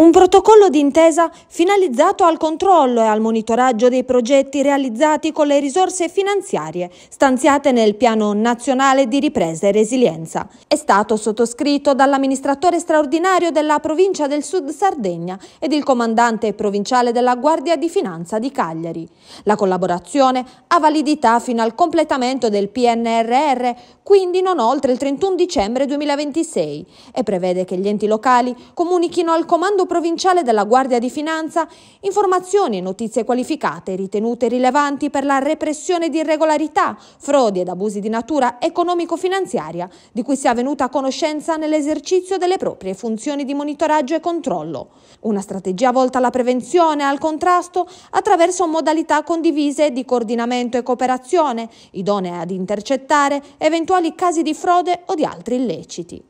Un protocollo d'intesa finalizzato al controllo e al monitoraggio dei progetti realizzati con le risorse finanziarie stanziate nel Piano Nazionale di Ripresa e Resilienza. È stato sottoscritto dall'amministratore straordinario della provincia del Sud Sardegna ed il comandante provinciale della Guardia di Finanza di Cagliari. La collaborazione ha validità fino al completamento del PNRR, quindi non oltre il 31 dicembre 2026, e prevede che gli enti locali comunichino al comando provinciale della Guardia di Finanza informazioni e notizie qualificate ritenute rilevanti per la repressione di irregolarità, frodi ed abusi di natura economico-finanziaria di cui sia venuta a conoscenza nell'esercizio delle proprie funzioni di monitoraggio e controllo. Una strategia volta alla prevenzione e al contrasto attraverso modalità condivise di coordinamento e cooperazione, idonee ad intercettare eventuali casi di frode o di altri illeciti.